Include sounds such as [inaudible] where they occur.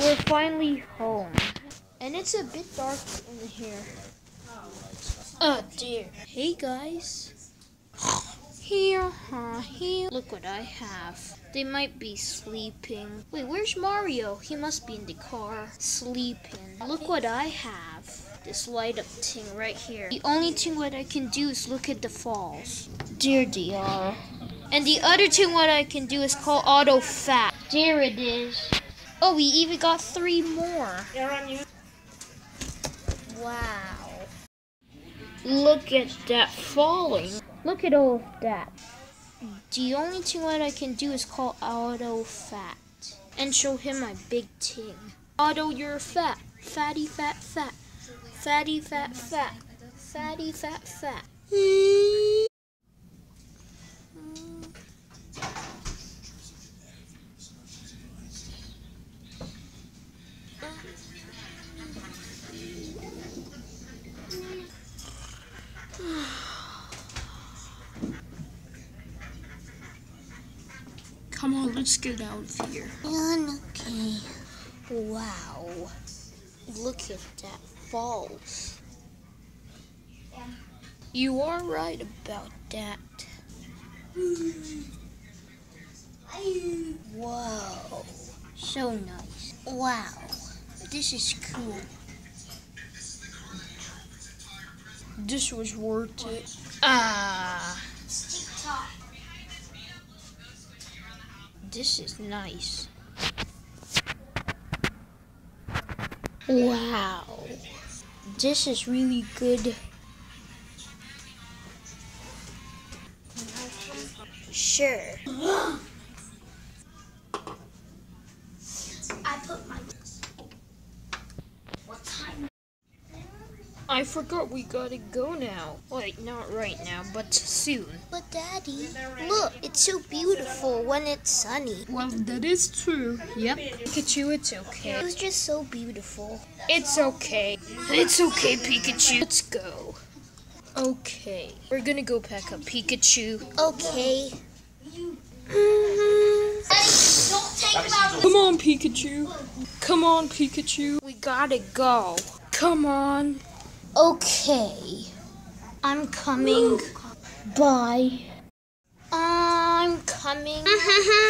We're finally home. And it's a bit dark in here. Oh dear. Hey guys. Here, huh? Here. Look what I have. They might be sleeping. Wait, where's Mario? He must be in the car. Sleeping. Look what I have. This light up thing right here. The only thing what I can do is look at the falls. Dear DR. And the other thing what I can do is call auto fat. There it is. Oh, we even got three more. Wow. Look at that falling. Look at all of that. The only thing what I can do is call Auto fat and show him my big ting. Auto, you're fat. Fatty, fat, fat. Fatty, fat, fat. Fatty, fat, fat. Come on, let's get out of here. okay. Wow. Look at that falls. You are right about that. Whoa. So nice. Wow. This is cool. This was worth it. Ah. This is nice. Wow. This is really good. Sure. [gasps] [gasps] [gasps] I put my. What time? I forgot we gotta go now. Wait, not right now, but soon. But Daddy, look, it's so beautiful when it's sunny. Well, that is true. Yep. Pikachu, it's okay. It was just so beautiful. It's okay. It's okay, Pikachu. Let's go. Okay. We're gonna go pack up Pikachu. Okay. Don't take him. Come on, Pikachu. Come on, Pikachu. We gotta go. Come on. Okay. I'm coming. Bye. I'm coming. [laughs]